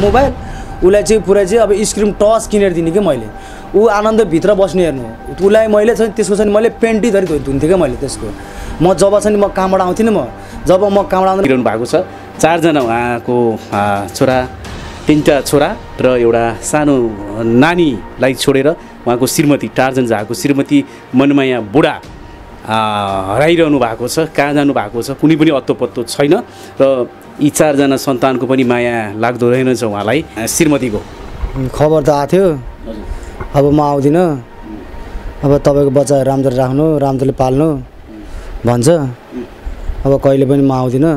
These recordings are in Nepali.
मोबाइल उसलाई चाहिँ पुरै चाहिँ अब स्क्रिन टच किनेर दिने कि मैले। ऊ आनन्दभित्र बस्ने हेर्नु उसलाई मैले चाहिँ त्यसको चाहिँ मैले पेन्टी धरि धुन्थेँ क्या मैले त्यसको। म जब चाहिँ म कहाँबाट नि म जब म कहाँबाट आउँदा भएको छ। चारजना उहाँको छोरा तिनवटा छोरा र एउटा सानो नानीलाई छोडेर उहाँको श्रीमती टार्जन झाको श्रीमती मनमाया बुढा हराइरहनु भएको छ कहाँ जानु भएको छ कुनै पनि अत्तो पत्तो छैन र यी चारजना सन्तानको पनि माया लाग्दो रहेनछ उहाँलाई। श्रीमतीको। खबर त आएको थियो। अब म आउँदिनँ। अब तपाईँको बच्चा राम्ररी राख्नु राम्ररी पाल्नु भन्छ। अब कहिले पनि म आउँदिनँ।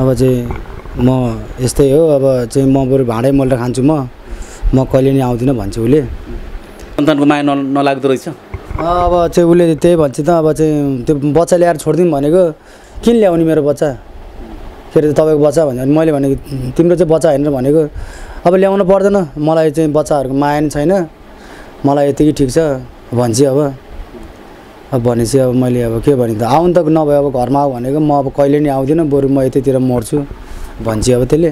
अब चाहिँ म यस्तै हो। अब चाहिँ म बरु भाँडै मोलेर खान्छु म। म कहिले नि आउँदिनँ भन्छ उसले। सन्तानको माया न नलाग्दो रहेछ। अब चाहिँ उसले त्यही भन्छ त अब चाहिँ त्यो बच्चा ल्याएर छोडिदिउँ भनेको किन ल्याउने मेरो बच्चा? के अरे तपाईँको बच्चा भन्यो भने मैले भनेको तिम्रो चाहिँ बच्चा होइन भनेको। अब ल्याउनु पर्दैन मलाई चाहिँ बच्चाहरूको माया नि छैन। मलाई यतिकै ठिक छ भन्छ अब। अब भनेपछि अब मैले अब के भने त आउनु त नभए अब घरमा आऊ भनेको म अब कहिले नि आउँदिनँ बरु म यतैतिर मर्छु भन्छ अब त्यसले।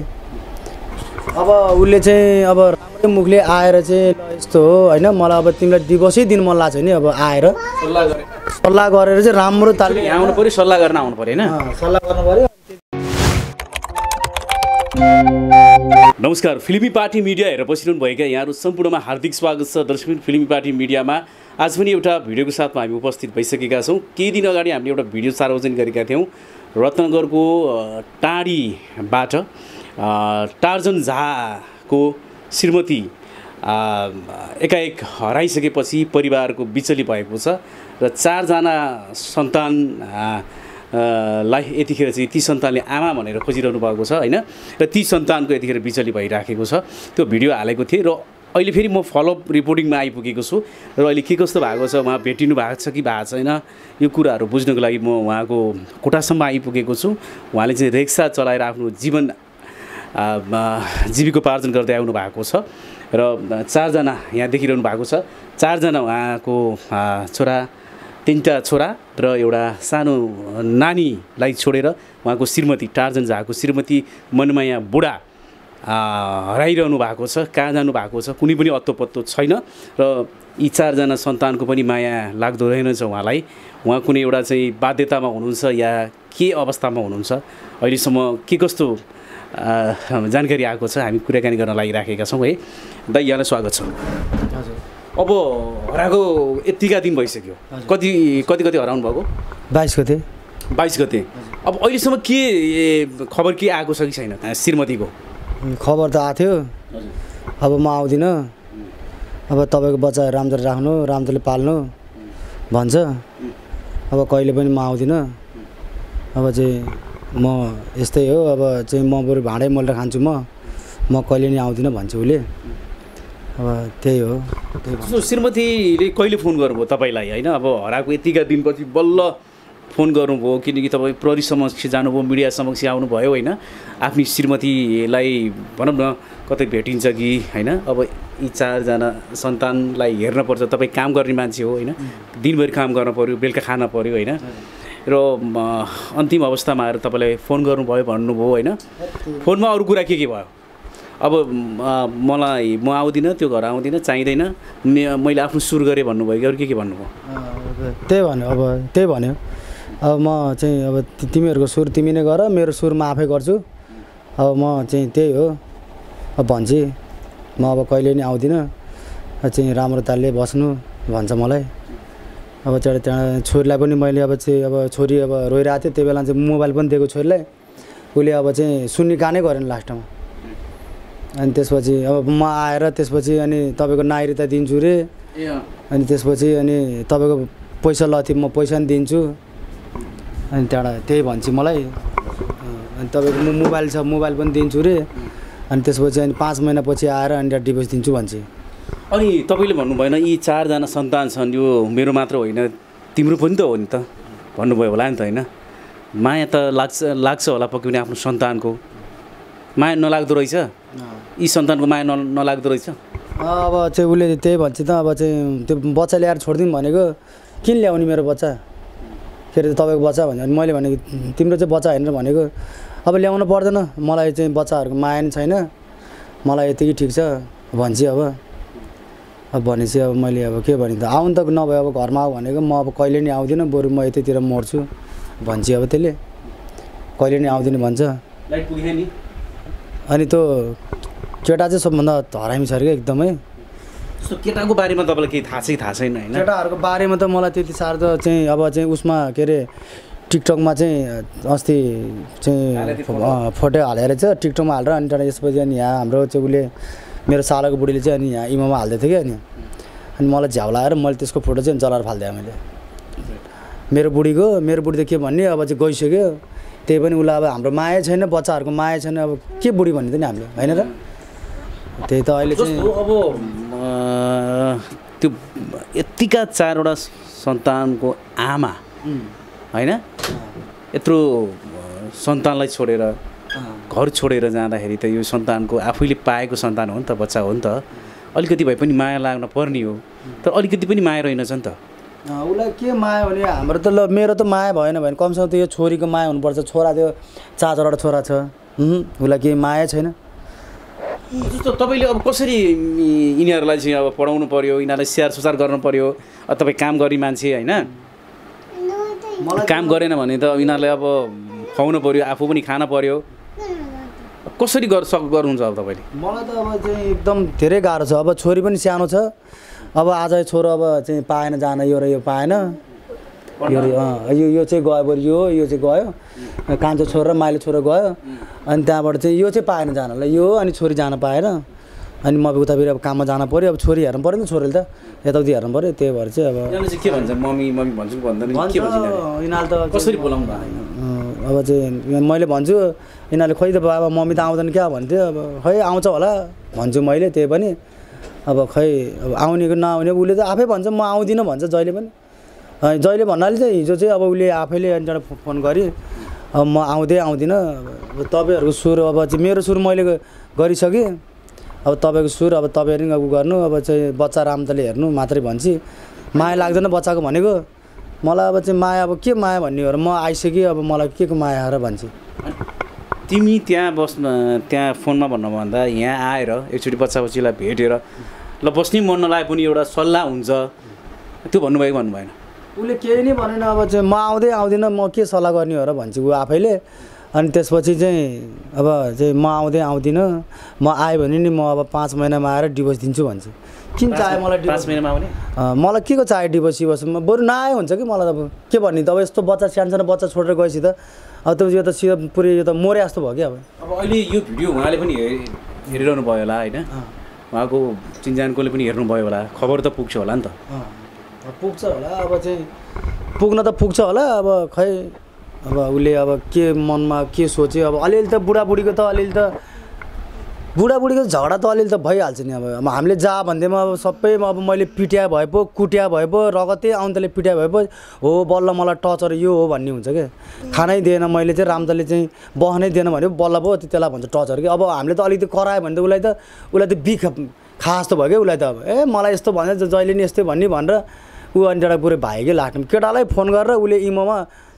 अब उसले चाहिँ अब मुखले आएर चाहिँ ल यस्तो हो होइन? मलाई अब तिमीलाई दिवसै दिन मन लाग्छ नि अब आएर। सल्लाह गरे। सल्लाह गरेर चाहिँ राम्रो तालले यहाँ आउनु पऱ्यो सल्लाह गर्न आउनु पऱ्यो होइन? अँ, सल्लाह गर्नु पऱ्यो। नमस्कार फिल्मी पार्टी मिडिया हेरेर बसिरहनु भएका यहाँहरू सम्पूर्णमा हार्दिक स्वागत छ दर्शक फिल्मी पार्टी मिडियामा। आज पनि एउटा भिडियोको साथमा हामी उपस्थित भइसकेका छौँ। केही दिन अगाडि हामीले एउटा भिडियो सार्वजनिक गरेका थियौँ रत्नगरको टाढीबाट। अ, टार्जन झाको श्रीमती एकाएक हराइसकेपछि परिवारको बिचली भएको छ र चारजना सन्तान लाई यतिखेर चाहिँ ती सन्तानले आमा भनेर खोजिरहनु भएको छ होइन? र ती सन्तानको यतिखेर बिचली भइराखेको छ। त्यो भिडियो हालेको थिएँ र अहिले फेरि म फलोअप रिपोर्टिङमा आइपुगेको छु र अहिले के कस्तो भएको छ उहाँ भेटिनु भएको छ कि भएको छैन यो कुराहरू बुझ्नको लागि म उहाँको कोटासम्म आइपुगेको छु। उहाँले चाहिँ रिक्सा चलाएर आफ्नो जीवन जीविकोपार्जन गर्दै आउनु भएको छ र चारजना यहाँ देखिरहनु भएको छ। चारजना उहाँको छोरा तिनवटा छोरा र एउटा सानो नानीलाई छोडेर उहाँको श्रीमती टार्जन झाको श्रीमती मनमाया बुढा हराइरहनु भएको छ कहाँ जानु भएको छ कुनै पनि अत्तो पत्तो छैन र यी चारजना सन्तानको पनि माया लाग्दो रहेनछ उहाँलाई। उहाँ कुनै एउटा चाहिँ बाध्यतामा हुनुहुन्छ या के अवस्थामा हुनुहुन्छ? अहिलेसम्म के कस्तो जानकारी आएको छ हामी कुराकानी गर्न लागिराखेका छौँ है। दाइ यहाँलाई स्वागत छ। हजुर। अब हराएको यत्तिका दिन भइसक्यो। कति कति कति हराउनु भएको? बाइस गते। बाइस गते। अब अहिलेसम्म के खबर के आएको छ कि छैन श्रीमतीको? खबर त आएको थियो। अब म आउँदिनँ। अब तपाईँको बच्चा राम्ररी राख्नु राम्ररी पाल्नु भन्छ। अब कहिले पनि म आउँदिनँ। अब चाहिँ म यस्तै हो अब चाहिँ म बरु भाँडै मोलेर खान्छु म। म कहिले नि आउँदिनँ भन्छ उसले। अब त्यही हो श्रीमतीले कहिले फोन गर्नुभयो तपाईँलाई होइन? अब हराएको यतिका दिनपछि बल्ल फोन गर्नुभयो किनकि तपाईँ प्रहरी समक्ष जानुभयो मिडिया समक्ष आउनुभयो होइन? आफ्नो श्रीमतीलाई भनौँ न कतै भेटिन्छ कि होइन? अब यी चारजना सन्तानलाई हेर्न पर्छ। तपाईँ काम गर्ने मान्छे हो होइन? दिनभरि काम गर्न पऱ्यो बेलुका खान पऱ्यो होइन? र अन्तिम अवस्थामा आएर तपाईँलाई फोन गर्नुभयो भन्नुभयो होइन? फोनमा अरू कुरा के के भयो? अब मलाई म आउँदिनँ त्यो घर आउँदिनँ चाहिँदैन। मैले आफ्नो सुर गरेँ भन्नुभयो कि अरू के के भन्नुभयो? त्यही भन्यो अब त्यही भन्यो। अब म चाहिँ अब तिमीहरूको सुर तिमी नै गर मेरो सुर म आफै गर्छु। अब म चाहिँ त्यही हो। अब भन्छ म अब कहिले नि आउँदिनँ। चाहिँ राम्रो तालले बस्नु भन्छ मलाई। अब चाहिँ त्यहाँ छोरीलाई पनि मैले अब चाहिँ अब छोरी अब रोइरहेको थियो त्यही बेला चाहिँ मोबाइल पनि दिएको छोरीलाई। उसले अब चाहिँ सुन्ने कानै गरेन लास्टमा। अनि त्यसपछि अब म आएर त्यसपछि अनि तपाईँको नागरिकता दिन्छु रे। अनि त्यसपछि अनि तपाईँको पैसा लथी म पैसा पनि दिन्छु। अनि त्यहाँबाट त्यही भन्छ मलाई। अनि तपाईँको मो- मोबाइल छ मोबाइल पनि दिन्छु रे। अनि त्यसपछि अनि पाँच महिनापछि आएर अनि त्यहाँ डिभोर्स दिन्छु भन्छ। अनि तपाईँले भन्नु भएन यी चारजना सन्तान छन् यो मेरो मात्र होइन तिम्रो पनि त हो नि त भन्नुभयो होला नि त होइन? माया त लाग्छ लाग्छ होला पक्कै पनि आफ्नो सन्तानको। माया नलाग्दो रहेछ? यी सन्तानको माया न नलाग्दो रहेछ? अब चाहिँ उसले त्यही भन्छ त अब चाहिँ त्यो बच्चा ल्याएर छोडिदिउँ भनेको किन ल्याउने मेरो बच्चा? के अरे तपाईँको बच्चा भन्यो भने मैले भनेको तिम्रो चाहिँ बच्चा होइन भनेको। अब ल्याउनु पर्दैन मलाई चाहिँ बच्चाहरूको माया नि छैन मलाई यतिकै ठिक छ भन्छ अब। अब भनेपछि अब मैले अब के भने त आउनु त नभए अब घरमा आऊ भनेको म अब कहिले नि आउँदिनँ बरु म यतैतिर मर्छु भन्छ अब त्यसले। कहिले नि आउँदिनँ भन्छ। नि। अनि त्यो केटा चाहिँ सबभन्दा हरामी छ अरे क्या एकदमै। जस्तो केटाको बारेमा तपाईँलाई केही थाहा छ कि थाहा छैन होइन? केटाहरूको बारेमा त मलाई त्यति साह्रो त चाहिँ अब चाहिँ उसमा के अरे टिकटकमा चाहिँ अस्ति चाहिँ फोटो हालेर चाहिँ टिकटकमा हालेर अनि त्यहाँबाट यसपछि अनि यहाँ हाम्रो चाहिँ उसले मेरो सालाको बुढीले चाहिँ अनि यहाँ इमामा हाल्दै थियो क्या अनि। अनि मलाई झ्याउ लगाएर मैले त्यसको फोटो चाहिँ जलाएर फालिदिएँ मैले। मेरो बुढीको मेरो बुढी त के भन्ने अब चाहिँ गइसक्यो। त्यही पनि उसलाई अब हाम्रो माया छैन बच्चाहरूको माया छैन अब के बुढी भन्ने त नि हामीले होइन र? त्यही त अहिले चाहिँ अब त्यो यत्तिका चारवटा सन्तानको आमा होइन? यत्रो सन्तानलाई छोडेर घर छोडेर जाँदाखेरि त यो सन्तानको आफैले पाएको सन्तान हो नि त बच्चा हो नि त। अलिकति भए पनि माया लाग्न पर्ने हो। तर अलिकति पनि माया रहेनछ नि त। उसलाई के माया भने हाम्रो त ल मेरो त माया भएन भने कमसेकम त यो छोरीको माया हुनुपर्छ। छोरा त्यो चार चारवटा छोरा छ। उसलाई केही माया छैन। जस्तो तपाईँले अब कसरी यिनीहरूलाई चाहिँ अब पढाउनु पऱ्यो यिनीहरूलाई स्याहार सुसार गर्नु पऱ्यो अब तपाईँ काम गर्ने मान्छे होइन? काम गरेन भने त यिनीहरूलाई अब खुवाउनु पऱ्यो आफू पनि खान पऱ्यो कसरी गर सक गर्नुहुन्छ अब तपाईँले? मलाई त अब चाहिँ एकदम धेरै गाह्रो छ। अब छोरी पनि सानो छ। अब आज छोरो अब चाहिँ पाएन जान यो र यो पाएन। यो यो यो चाहिँ गयो बरु यो यो चाहिँ गयो। कान्छो छोरो र माइलो छोरो गयो। अनि त्यहाँबाट चाहिँ यो चाहिँ पाएन जानलाई। यो अनि छोरी जान पाएन। अनि म उतातिर अब काममा जानु पऱ्यो। अब छोरी हेर्नु पऱ्यो नि छोरीले त। यताउति हेर्नु पऱ्यो। त्यही भएर चाहिँ अब के भन्छ? मम्मी मम्मी भन्छु यिनीहरूले? यिनीहरूले त कसरी बोलाउनु भएको? अँ, अब चाहिँ मैले भन्छु यिनीहरूले खोइ त बाबा मम्मी त आउँदैन क्या? भन्थ्यो। अब खै आउँछ होला। भन्छु मैले त्यही पनि। अब खै अब आउने कि नआउने उसले त आफै भन्छ म आउँदिनँ भन्छ जहिले पनि। जहिले भन्नाले चाहिँ हिजो चाहिँ अब उसले आफैले फो- फोन गरी अब म आउँदै आउँदिनँ। अब तपाईँहरूको सुर अब चाहिँ मेरो सुर मैले गरिसकेँ। अब तपाईँको सुर अब तपाईँहरू अब गर्नु अब चाहिँ बच्चा रामतले हेर्नु मात्रै भन्छ। माया लाग्दैन बच्चाको भनेको। मलाई अब चाहिँ माया अब के माया भन्ने हो र म आइसकेँ अब मलाई के को माया र भन्छ। तिमी त्यहाँ बस्न त्यहाँ फोनमा भन्नुभन्दा यहाँ आएर एकचोटि बच्चा बच्चीलाई भेटेर ल बस्नै मन नलागे पनि एउटा सल्लाह हुन्छ। त्यो भन्नुभएको भन्नु भएन उसले केही नै भनेन अब चाहिँ म आउँदै आउँदिनँ म के सल्लाह गर्ने हो र भन्छ ऊ आफैले। अनि त्यसपछि चाहिँ अब चाहिँ म आउँदै आउँदिनँ म आएँ भने नि म अब पाँच महिनामा आएर डिभोर्स दिन्छु भन्छ। किन चाह्यो मलाई पाँच महिनामा आउने? मलाई के को चाहियो डिभोर्स सिभोर्स म बरु नआए हुन्छ कि मलाई अब के भन्ने त? अब यस्तो बच्चा सानो सानो बच्चा छोडेर गएपछि त अब त्यो यो त सिधा पुरै यो त मरे जस्तो भयो कि अब। अब अहिले यो भिडियो उहाँले पनि हेरि हेरिरहनु भयो होला होइन? उहाँको चिन्जानकोले पनि हेर्नुभयो होला। खबर त पुग्छ होला नि त। पुग्छ होला। अब चाहिँ पुग्न त पुग्छ होला। अब खै अब उसले अब के मनमा के सोच्यो अब अलिअलि त बुढाबुढीको त अलिअलि त बुढाबुढीको झगडा त अलिअलि त भइहाल्छ नि अब। हामीले जा भन्दैमा अब सबै अब मैले पिट्या भए पो कुट्या भए पो रगतै आउँदाले पिट्या भए पो हो बल्ल मलाई टचर यो हो भन्ने हुन्छ क्या खानै दिएन मैले चाहिँ रामदले चाहिँ बहनै दिएन भने बल्ल पो त्यसलाई भन्छ टचर कि? अब हामीले त अलिकति करायो भने त उसलाई त उसलाई त बिख खा जस्तो भयो क्या उसलाई त अब? ए मलाई यस्तो भन्छ जहिले नि यस्तै भन्ने भनेर ऊ अनि एउटा पुरै भाइकै लाग्ने केटालाई फोन गरेर उसले इमोमा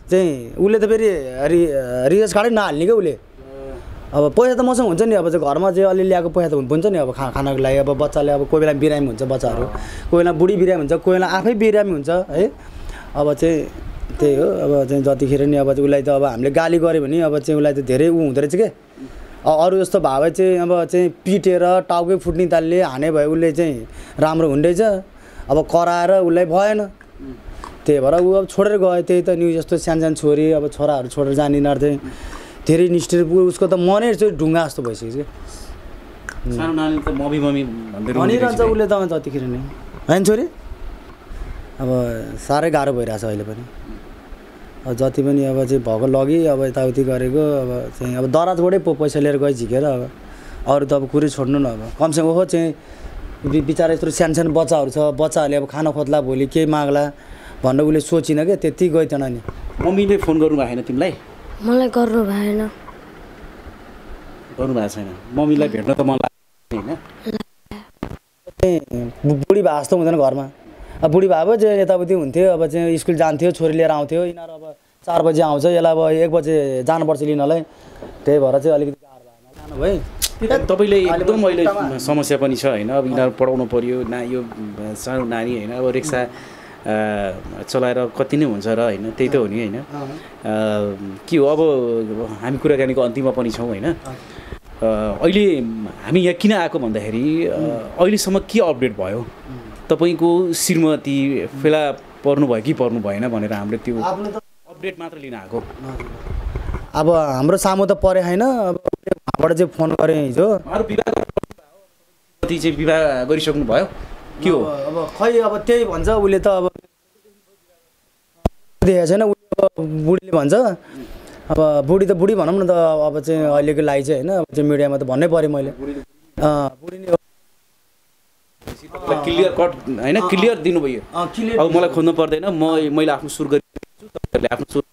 चाहिँ उसले त फेरि रि रिचार्ज कार्डै नहाल्ने क्या उसले? अब पैसा त मसँग हुन्छ नि अब चाहिँ घरमा चाहिँ अलि ल्याएको पैसा त हुन्छ नि अब खा खानाको लागि अब बच्चाले अब कोही बेला बिरामी हुन्छ बच्चाहरू कोही बेला बुढी बिरामी हुन्छ कोही बेला आफै बिरामी हुन्छ है। अब चाहिँ त्यही हो अब चाहिँ जतिखेर नि अब उसलाई त अब हामीले गाली गऱ्यो भने अब चाहिँ उसलाई त धेरै ऊ हुँदो रहेछ के। अ- अरू जस्तो भए चाहिँ अब चाहिँ पिटेर टाउकै फुट्ने तालले हाने भए उसले चाहिँ राम्रो रहेछ अब कराएर उसलाई भएन। त्यही भएर ऊ अब छोडेर गयो त्यही त न्युज जस्तो सानो सानो छोरी अब छोराहरू छोडेर जाने चाहिँ धेरै निष्ठुर ऊ- उसको त मनै चाहिँ ढुङ्गा जस्तो भइसक्यो भनिरहन्छ उसले त जतिखेर नै। होइन छोरी? अब साह्रै गाह्रो भइरहेछ अहिले पनि। अब जति पनि अब चाहिँ भएको लगी अब यताउति गरेको अब चाहिँ अब दराजबाटै पो पैसा लिएर गइ झिकेर अब। अरू त अब कुरै छोड्नु न अब। कमसेकम ओहो चाहिँ बिचरा यत्रो सानो सानो बच्चाहरू छ। बच्चाहरूले अब खाना खोज्ला भोलि केही माग्ला भनेर उसले सोचिन क्या त्यति गइथेन नि। मम्मीले फोन गर्नु भएको छैन तिमीलाई? मलाई गर्नु भएन। गर्नु भएको छैन। मम्मीलाई भेट्न त मन लाग्छ होइन। बुढी भए जस्तो हुँदैन घरमा। अब बुढी भए पो चाहिँ यताउति हुन्थ्यो अब चाहिँ स्कुल जान्थ्यो छोरी लिएर आउँथ्यो। यिनीहरू अब चार बजी आउँछ यसलाई अब एक बजे जानुपर्छ लिनलाई। त्यही भएर चाहिँ अलिकति गाह्रो भयो। जानु भए तपाईँले एकदम अहिले समस्या पनि छ होइन। अब यिनीहरू पढाउनु पऱ्यो ना यो सानो नानी होइन अब रिक्सा चलाएर कति नै हुन्छ र होइन त्यही त हो नि होइन। के हो अब हामी कुराकानीको अन्तिममा पनि छौँ होइन। अहिले हामी यहाँ किन आएको भन्दाखेरि अहिलेसम्म के अपडेट भयो? तपाईँको श्रीमती फेला पर्नु भयो कि पर्नु भएन भनेर हामीले त्यो अपडेट मात्र लिन आएको? अब हाम्रो सामु त परे होइन अब उहाँबाट चाहिँ फोन गरेँ हिजो। चाहिँ विवाह गरिसक्नु भयो। के हो अब खै अब त्यही भन्छ उसले त अब देखेको छैन उसले अब बुढीले भन्छ। अब बुढी त बुढी भनौँ न त अब चाहिँ अहिलेको लागि चाहिँ होइन अब चाहिँ मिडियामा त भन्नै पऱ्यो मैले। अँ, बुढी नै हो। क्लियर कट होइन क्लियर दिनुभयो। अब मलाई खोज्नु पर्दैन म मैले आफ्नो सुर गरिरहेको तपाईँहरूले आफ्नो सुर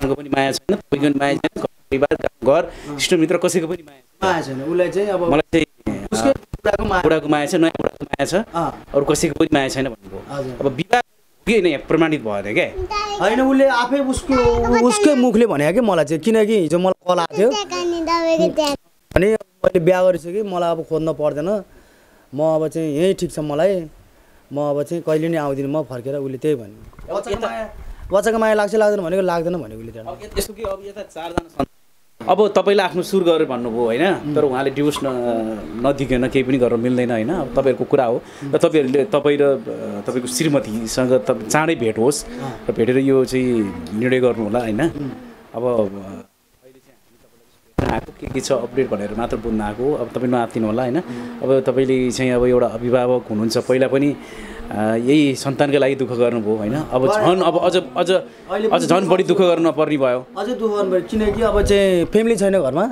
पनि माया छैन तपाईँको पनि माया छैन परिवार घर इष्टमित्र कसैको पनि माया छैन। उसलाई चाहिँ अब मलाई चाहिँ बुढाको माया। बुढाको माया छ नयाँ बुढाको माया छ। अरू कसैको पनि माया छैन भन्नुभयो अब विवाह के नै प्रमाणित भयो अरे क्या होइन उसले आफै उसको उसकै मुखले भने कि मलाई चाहिँ? किनकि हिजो मलाई कल आएको थियो। भने मैले बिहा गरिसकेँ मलाई अब खोज्न पर्दैन। म अब चाहिँ यहीँ ठिक छ मलाई। म अब चाहिँ कहिले नि आउँदिनँ म फर्केर उसले त्यही भन्यो। बच्चाको माया लाग्छ लाग्दैन भनेको लाग्दैन भने उसले यस्तो कि अब यता चारजना अब तपाईँले आफ्नो सुर गरेर भन्नुभयो होइन? तर उहाँले डिभोर्स न नदिकन केही पनि गर्न मिल्दैन होइन? अब तपाईँहरूको कुरा हो। र तपाईँहरूले तपाईँ र तपाईँको श्रीमतीसँग त चाँडै भेट होस् र भेटेर यो चाहिँ निर्णय गर्नु होला होइन? अब आएको के के छ अपडेट भनेर मात्र बुझ्न आएको अब तपाईँ नआत्तिनु होला होइन? अब तपाईँले चाहिँ अब एउटा अभिभावक हुनुहुन्छ पहिला पनि यही सन्तानको लागि दुःख गर्नुभयो होइन? अब झन् अब अझ अझ अझ झन् बढी दुःख गर्नु नपर्ने भयो। अझै दुःख गर्नु किनकि अब चाहिँ फेमिली छैन घरमा।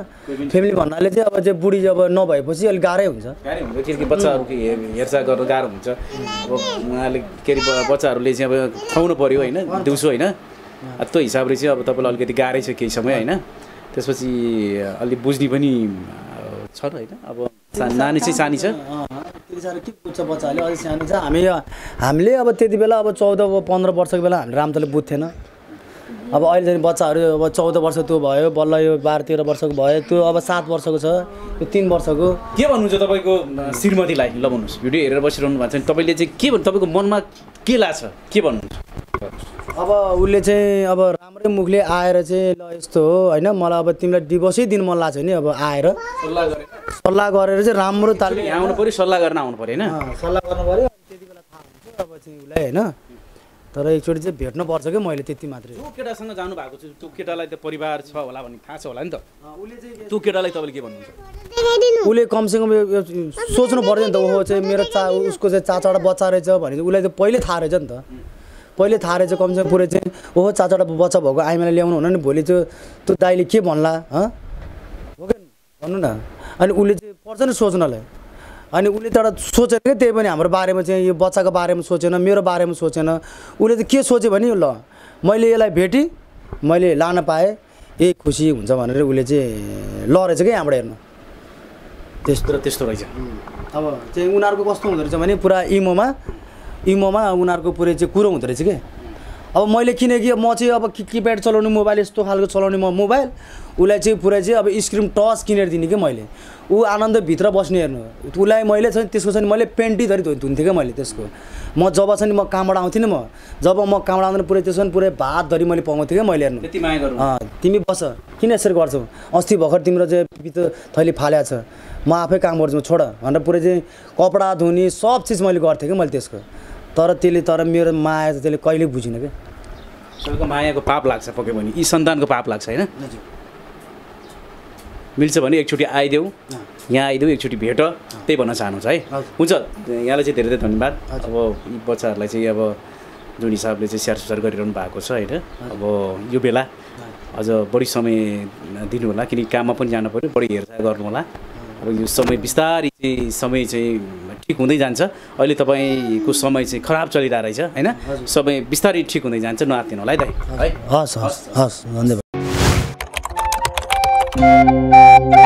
फेमिली भन्नाले चाहिँ अब चाहिँ बुढी जब नभएपछि अलिक गाह्रै हुन्छ। गाह्रै हुन्छ। किनकि बच्चाहरूको हेर- हेरचाह गर्न गाह्रो हुन्छ। अब उहाँले के अरे बच्चाहरूले चाहिँ अब खुवाउनु पऱ्यो होइन? दिउँसो होइन? अब त्यो हिसाबले चाहिँ अब तपाईँलाई अलिकति गाह्रै छ केही समय होइन? त्यसपछि अलि बुझ्ने पनि अ, छ होइन? अब नानी चाहिँ सानी छ। के बुझ्छ बच्चाले अलिक सानो छ। हामी हामीले अब त्यति बेला अब चौध पन्ध्र वर्षको बेला हामीले राम्रोले बुझ्थेन। अब अहिले चाहिँ बच्चाहरू अब चौध वर्ष त्यो भयो बल्ल यो बाह्र तेह्र वर्षको भयो त्यो अब सात वर्षको छ यो तिन वर्षको। के भन्नुहुन्छ तपाईँको श्रीमतीलाई? ल भन्नुहोस्। भिडियो हेरेर बसिरहनु भएको छ भने तपाईँले चाहिँ के भन्नु तपाईँको मनमा के लाग्छ? के भन्नुहुन्छ? अब उसले चाहिँ अब राम्रै मुखले आएर चाहिँ ल यस्तो हो होइन? मलाई अब तिमीलाई डिभोर्सै दिनु मन लाग्छ नि अब आएर। सल्लाह गरेर। सल्लाह गरेर चाहिँ राम्रो तालले यहाँ आउनु पऱ्यो सल्लाह गर्न आउनु पऱ्यो होइन? सल्लाह गर्नु पऱ्यो। अनि त्यति बेला थाहा हुन्छ अब चाहिँ उसलाई होइन? तर एकचोटि चाहिँ भेट्नु पर्छ कि मैले त्यति मात्रै। जो केटासँग जानु भएको छ त्यो केटालाई त परिवार छ होला भन्ने थाहा छ होला नि त। उसले चाहिँ त्यो केटालाई तपाईँले के भन्नुहुन्छ? उसले कमसेकम सोच्नु पर्यो नि त ओहो चाहिँ मेरो चा उसको चाहिँ चाचावटा बच्चा रहेछ भने उसलाई त पहिले थाहा रहेछ नि त। पहिले थाहा रहेछ कमसेकम पुरै चाहिँ ओहो चाचावटा बच्चा भएको आइमालाई ल्याउनु हुन नि भोलि त्यो त्यो दाइले के भन्ला हँ? हो कि भन्नु न। अनि उसले चाहिँ पर्छ नि सोच्नलाई। अनि उसले त एउटा सोचेन क्या त्यही पनि हाम्रो बारेमा चाहिँ यो बच्चाको बारेमा सोचेन मेरो बारेमा सोचेन। उसले त के सोच्यो भने ल मैले यसलाई भेटेँ मैले लान पाएँ यही खुसी हुन्छ भनेर उसले चाहिँ ल रहेछ क्या यहाँबाट हेर्नु? त्यस्तो र त्यस्तो रहेछ। अब चाहिँ उनीहरूको कस्तो हुँदो रहेछ भने पुरा इमोमा इमोमा उनीहरूको पुरै चाहिँ कुरो हुँदो रहेछ कि? अब मैले किनकि म चाहिँ अब किप्याड चलाउने मोबाइल यस्तो खालको चलाउने म मोबाइल उसलाई चाहिँ पुरै चाहिँ अब स्क्रिन टच किनेर दिने कि मैले? ऊ आनन्दभित्र बस्ने हेर्नु उसलाई मैले चाहिँ त्यसको चाहिँ मैले पेन्टी धरि धुन्थेँ क्या मैले त्यसको? म जब चाहिँ म कामबाट आउँथेँ नि म जब म कामबाट आउँदैन पुरै त्यसो भने पुरै भात धरि मैले पाउँथेँ क्या मैले हेर्नु? तिमी बस। किन यसरी गर्छौ? अस्ति भर्खर तिम्रो चाहिँ पितो थैली फाल्या छ। म आफै काम गर्छु छोड भनेर पुरै चाहिँ कपडा धुने सब चिज मैले गर्थेँ कि मैले त्यसको? तर त्यसले तर मेरो माया चाहिँ त्यसले कहिले बुझिनँ कि? तपाईँको मायाको पाप लाग्छ पक्कै पनि यी सन्तानको पाप लाग्छ होइन? मिल्छ भने एकचोटि आइदेऊ यहाँ आइदेऊ एकचोटि भेट त्यही भन्न चाहनुहुन्छ है। हुन्छ यहाँलाई चाहिँ धेरै धेरै धन्यवाद। अब यी बच्चाहरूलाई चाहिँ अब जुन हिसाबले चाहिँ स्याहार सुसार गरिरहनु भएको छ होइन? अब यो बेला अझ बढी समय दिनु होला किनकि काममा पनि जानु पऱ्यो बढी हेरचाह गर्नु होला अब यो समय बिस्तारै चाहिँ समय चाहिँ ठिक हुँदै जान्छ। अहिले तपाईँको समय चाहिँ खराब चलिरहेको रहेछ होइन? समय बिस्तारै ठिक हुँदै जान्छ नआत्तिनु होला है दाइ। है? हस् हस् हस्। धन्यवाद।